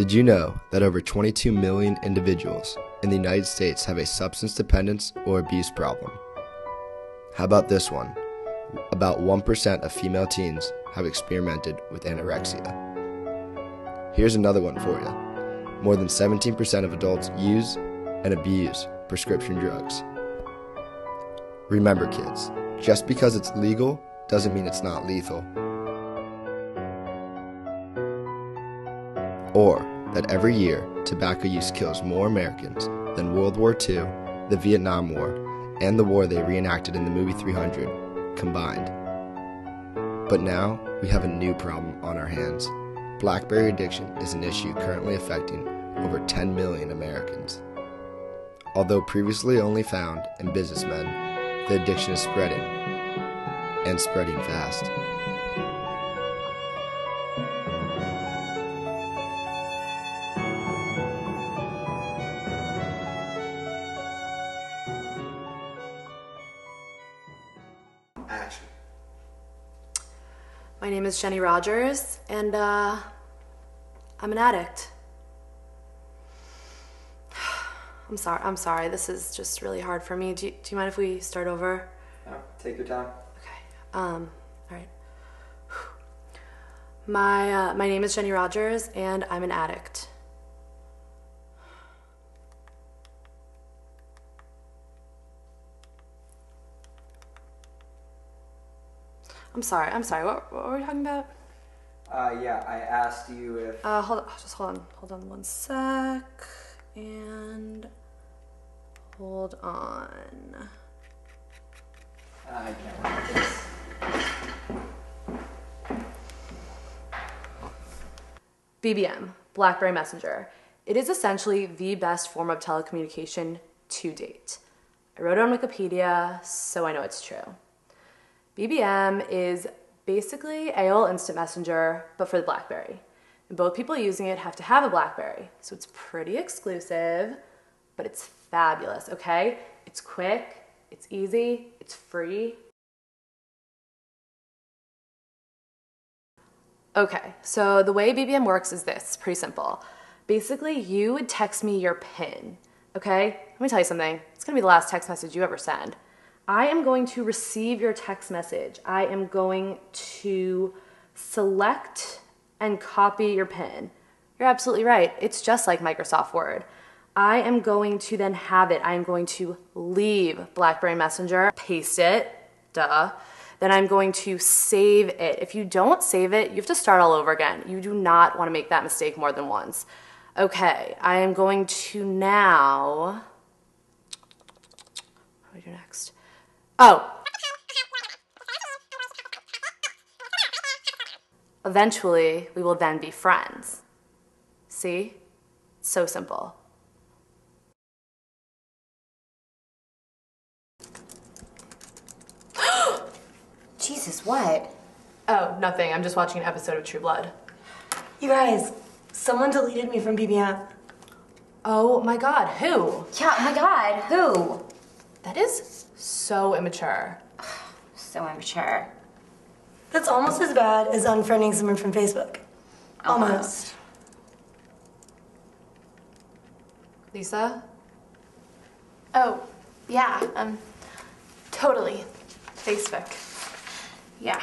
Did you know that over 22 million individuals in the United States have a substance dependence or abuse problem? How about this one? About 1% of female teens have experimented with anorexia. Here's another one for you. More than 17% of adults use and abuse prescription drugs. Remember, kids, just because it's legal doesn't mean it's not lethal. Or that every year tobacco use kills more Americans than World War II, the Vietnam War, and the war they reenacted in the movie 300 combined. But now we have a new problem on our hands. Blackberry addiction is an issue currently affecting over 10 million Americans. Although previously only found in businessmen, the addiction is spreading and spreading fast. Is Jenny Rogers, and uh, I'm an addict. I'm sorry. I'm sorry. This is just really hard for me. Do you, do you mind if we start over? No, take your time. Okay. Um. All right. My uh, my name is Jenny Rogers, and I'm an addict. I'm sorry. I'm sorry. What, what were we talking about? Uh, yeah, I asked you if. Uh, hold on. Just hold on. Hold on one sec. And hold on. I can't this. BBM, BlackBerry Messenger. It is essentially the best form of telecommunication to date. I wrote it on Wikipedia, so I know it's true. BBM is basically AOL Instant Messenger, but for the BlackBerry. And both people using it have to have a BlackBerry, so it's pretty exclusive, but it's fabulous, okay? It's quick, it's easy, it's free. Okay, so the way BBM works is this, pretty simple. Basically, you would text me your PIN, okay? Let me tell you something. It's gonna be the last text message you ever send. I am going to receive your text message. I am going to select and copy your PIN. You're absolutely right. It's just like Microsoft Word. I am going to then have it. I am going to leave BlackBerry Messenger, paste it, duh. Then I'm going to save it. If you don't save it, you have to start all over again. You do not want to make that mistake more than once. Okay, I am going to now. What do I do next? Oh. Eventually, we will then be friends. See? So simple. Jesus, what? Oh, nothing. I'm just watching an episode of True Blood. You guys, someone deleted me from BBM. Oh my god, who? Yeah, my god, who? That is so immature. So immature. That's almost as bad as unfriending someone from Facebook. Almost. Lisa? Oh, yeah, um, totally. Facebook. Yeah.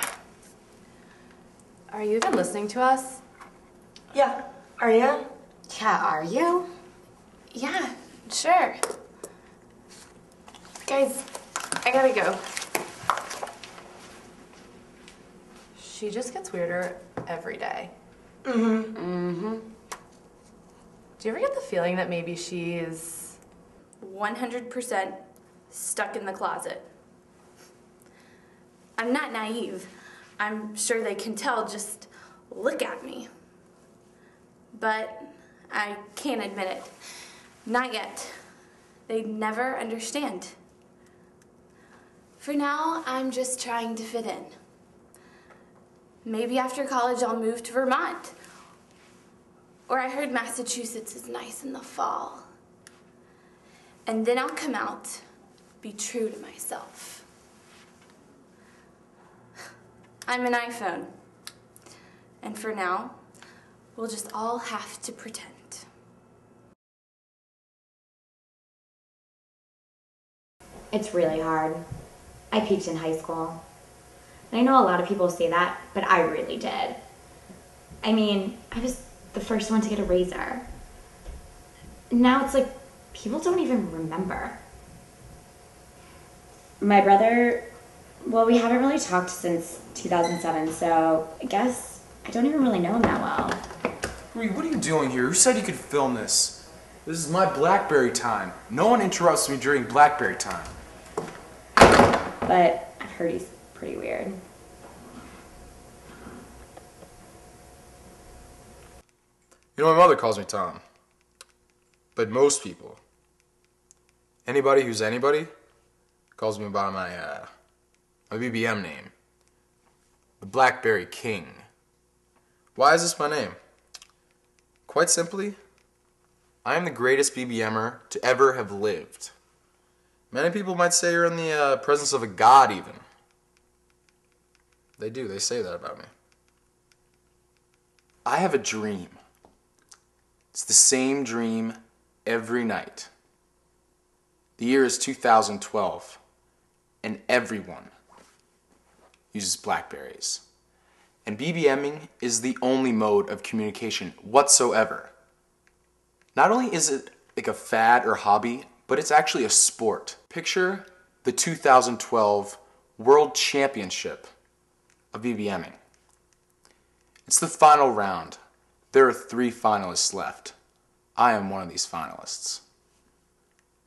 Are you even listening to us? Yeah. Are you? Yeah, are you? Yeah, sure. Guys, I gotta go. She just gets weirder every day. Mm-hmm. Mm-hmm. Do you ever get the feeling that maybe she's 100% stuck in the closet. I'm not naive. I'm sure they can tell, just look at me. But I can't admit it. Not yet. They'd never understand. For now, I'm just trying to fit in. Maybe after college, I'll move to Vermont. Or I heard Massachusetts is nice in the fall. And then I'll come out, be true to myself. I'm an iPhone. And for now, we'll just all have to pretend. It's really hard. I peaked in high school. And I know a lot of people say that, but I really did. I mean, I was the first one to get a razor. Now it's like people don't even remember. My brother, well, we haven't really talked since 2007, so I guess I don't even really know him that well. Marie, what are you doing here? Who said you could film this? This is my Blackberry time. No one interrupts me during Blackberry time. But I've heard he's pretty weird. You know, my mother calls me Tom. But most people, anybody who's anybody, calls me by my, uh, my BBM name. The Blackberry King. Why is this my name? Quite simply, I am the greatest BBMer to ever have lived. Many people might say you're in the uh, presence of a god, even. They do, they say that about me. I have a dream. It's the same dream every night. The year is 2012, and everyone uses Blackberries. And BBMing is the only mode of communication whatsoever. Not only is it like a fad or hobby, but it's actually a sport. Picture the 2012 World Championship of BBMing. It's the final round. There are three finalists left. I am one of these finalists.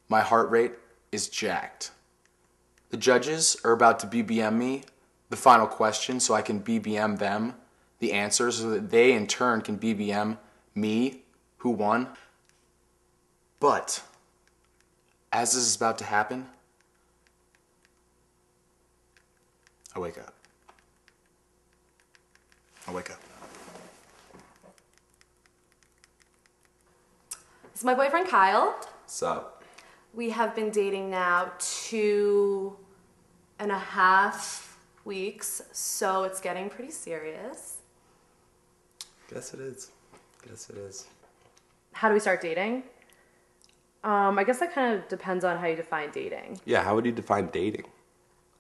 My heart rate is jacked. The judges are about to BBM me the final question so I can BBM them the answers so that they in turn can BBM me who won. But as this is about to happen, I wake up. I wake up. This is my boyfriend Kyle. What's up? We have been dating now two and a half weeks, so it's getting pretty serious. Guess it is. Guess it is. How do we start dating? Um, I guess that kind of depends on how you define dating. Yeah, how would you define dating?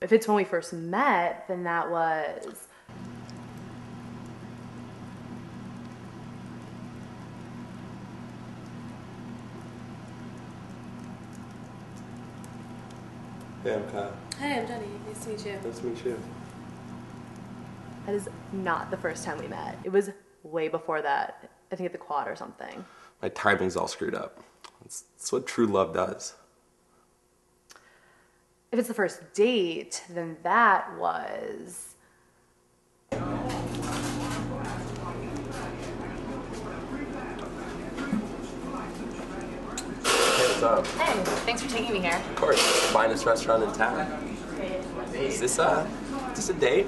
If it's when we first met, then that was Hey, I'm Kyle. Hey, I'm Jenny. Nice to meet you. Nice to meet you. That is not the first time we met. It was way before that. I think at the quad or something. My timing's all screwed up. That's, that's what true love does. If it's the first date, then that was. Hey, up? Hey, thanks for taking me here. Of course, finest restaurant in town. Is this a, is this a date?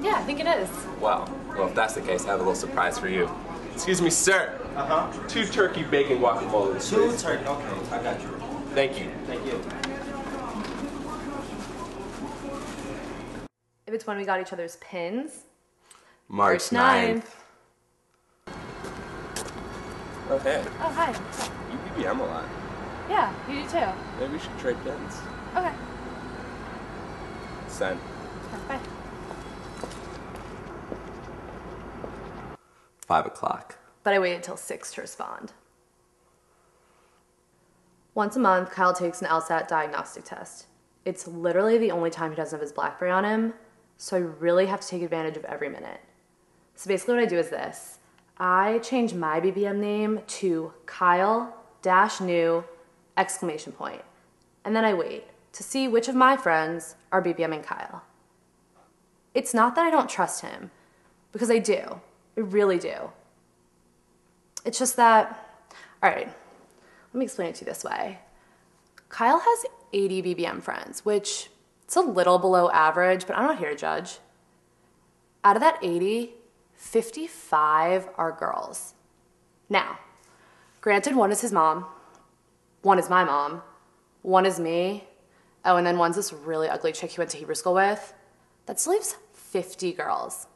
Yeah, I think it is. Wow. Well, if that's the case, I have a little surprise for you. Excuse me, sir. Uh huh. Two turkey bacon guacamole. Two turkey. Okay, I got you. Thank you. Thank you. If it's when we got each other's pins. March March 9th. Oh, hey. Oh, hi. You BBM a lot. Yeah, you do too. Maybe we should trade pins. Okay. Send. Bye. Five o'clock. But I waited till six to respond. Once a month, Kyle takes an LSAT diagnostic test. It's literally the only time he doesn't have his Blackberry on him, so I really have to take advantage of every minute. So basically, what I do is this I change my BBM name to Kyle dash new exclamation point, and then I wait to see which of my friends are BBMing Kyle. It's not that I don't trust him, because I do. I really do. It's just that, all right, let me explain it to you this way. Kyle has 80 BBM friends, which it's a little below average, but I'm not here to judge. Out of that 80, 55 are girls. Now, granted, one is his mom, one is my mom, one is me, oh, and then one's this really ugly chick he went to Hebrew school with. That still leaves 50 girls.